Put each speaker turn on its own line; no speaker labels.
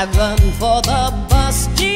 I run for the bus.